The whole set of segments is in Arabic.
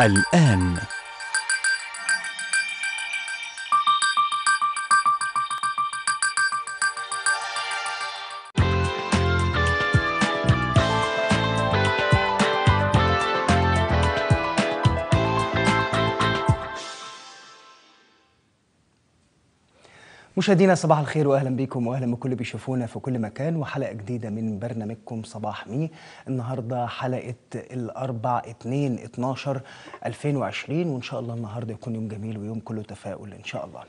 الآن. مشاهدينا صباح الخير واهلا بكم واهلا بكل بيشوفونا في كل مكان. وحلقة جديدة من برنامجكم صباح مي. النهارده حلقة الأربع 2 12 2020 وإن شاء الله النهارده يكون يوم جميل ويوم كله تفاؤل إن شاء الله.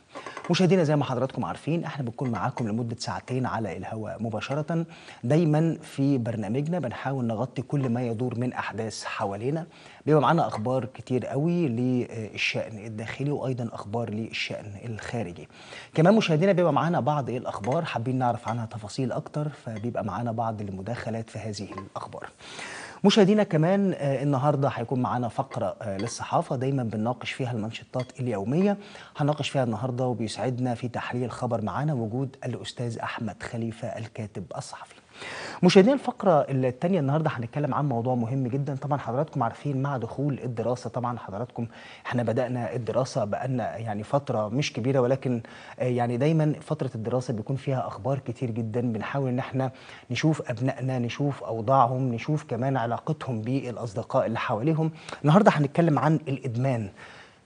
مشاهدينا زي ما حضراتكم عارفين إحنا بنكون معاكم لمدة ساعتين على الهواء مباشرة دايما في برنامجنا بنحاول نغطي كل ما يدور من أحداث حوالينا بيبقى معانا أخبار كتير قوي للشأن الداخلي وأيضا أخبار للشأن الخارجي. كمان مشاهدينا بيبقى معانا بعض الأخبار حابين نعرف عنها تفاصيل أكتر فبيبقى معانا بعض المداخلات في هذه الأخبار. مشاهدينا كمان آه النهارده هيكون معانا فقرة آه للصحافه دايما بنناقش فيها المنشطات اليومية هنناقش فيها النهارده وبيسعدنا في تحليل الخبر معانا وجود الأستاذ أحمد خليفة الكاتب الصحفي. مشاهدينا الفقرة الثانية النهاردة هنتكلم عن موضوع مهم جدا. طبعا حضراتكم عارفين مع دخول الدراسة طبعا حضراتكم إحنا بدأنا الدراسة بقالنا يعني فترة مش كبيرة ولكن يعني دايما فترة الدراسة بيكون فيها أخبار كتير جدا. بنحاول إن إحنا نشوف أبنائنا نشوف أوضاعهم نشوف كمان علاقتهم بالأصدقاء اللي حواليهم. النهاردة هنتكلم عن الإدمان.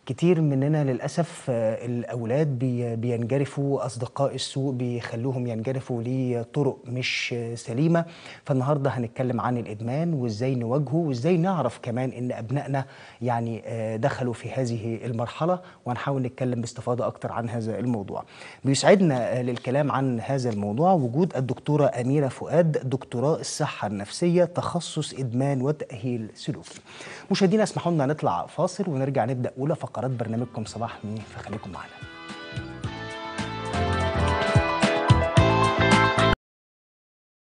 كتير مننا للأسف الأولاد بي بينجرفوا أصدقاء السوء بيخلوهم ينجرفوا لطرق مش سليمة. فالنهاردة هنتكلم عن الإدمان وإزاي نواجهه وإزاي نعرف كمان إن أبنائنا يعني دخلوا في هذه المرحلة. وهنحاول نتكلم باستفاضة أكتر عن هذا الموضوع. بيسعدنا للكلام عن هذا الموضوع وجود الدكتورة أميرة فؤاد دكتوراه الصحة النفسية تخصص إدمان وتأهيل سلوكي. مشاهدينا اسمحوا لنا نطلع فاصل ونرجع نبدأ أولى فقرات برنامجكم صباح مين فخليكم معنا.